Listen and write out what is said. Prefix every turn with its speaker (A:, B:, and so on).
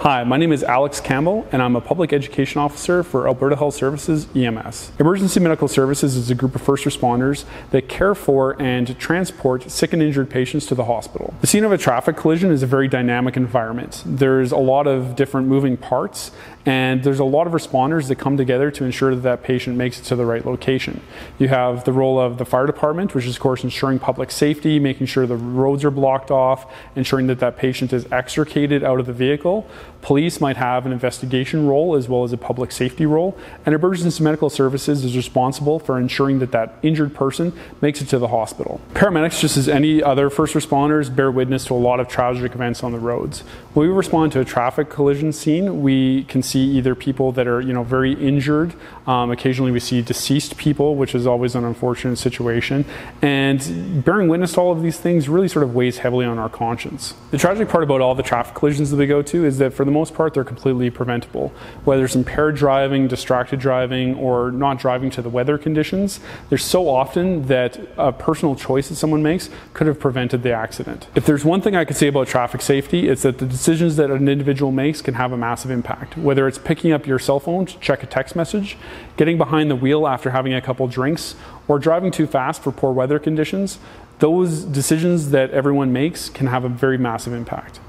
A: Hi, my name is Alex Campbell, and I'm a public education officer for Alberta Health Services EMS. Emergency Medical Services is a group of first responders that care for and transport sick and injured patients to the hospital. The scene of a traffic collision is a very dynamic environment. There's a lot of different moving parts, and there's a lot of responders that come together to ensure that that patient makes it to the right location. You have the role of the fire department, which is, of course, ensuring public safety, making sure the roads are blocked off, ensuring that that patient is extricated out of the vehicle. Police might have an investigation role as well as a public safety role, and emergency medical services is responsible for ensuring that that injured person makes it to the hospital. Paramedics, just as any other first responders, bear witness to a lot of tragic events on the roads. When we respond to a traffic collision scene, we can see either people that are, you know, very injured. Um, occasionally, we see deceased people, which is always an unfortunate situation. And bearing witness to all of these things really sort of weighs heavily on our conscience. The tragic part about all the traffic collisions that we go to is that for the most part, they're completely preventable. Whether it's impaired driving, distracted driving, or not driving to the weather conditions, there's so often that a personal choice that someone makes could have prevented the accident. If there's one thing I could say about traffic safety, it's that the decisions that an individual makes can have a massive impact. Whether it's picking up your cell phone to check a text message, getting behind the wheel after having a couple drinks, or driving too fast for poor weather conditions, those decisions that everyone makes can have a very massive impact.